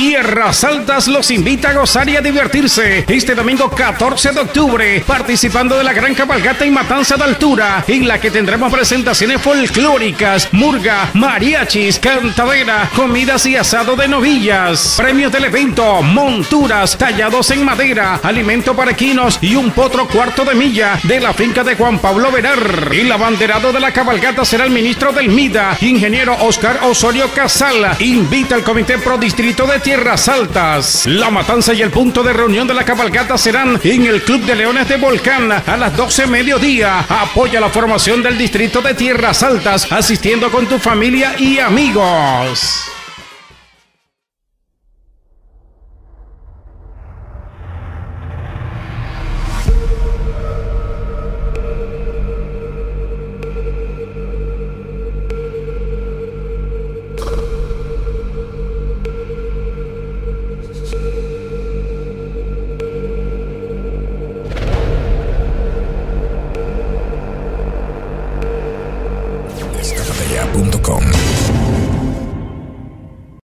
Tierras Altas los invita a gozar y a divertirse este domingo 14 de octubre, participando de la gran cabalgata y matanza de altura, en la que tendremos presentaciones folclóricas, murga, mariachis, cantadera, comidas y asado de novillas. Premios del evento, monturas, tallados en madera, alimento para equinos y un potro cuarto de milla de la finca de Juan Pablo Verar. El abanderado de la cabalgata será el ministro del MIDA, ingeniero Oscar Osorio Casal. Invita al Comité Pro Distrito de Tierras Altas. La matanza y el punto de reunión de la cabalgata serán en el Club de Leones de Volcán a las 12 mediodía. Apoya la formación del Distrito de Tierras Altas asistiendo con tu familia y amigos. Descargataya.com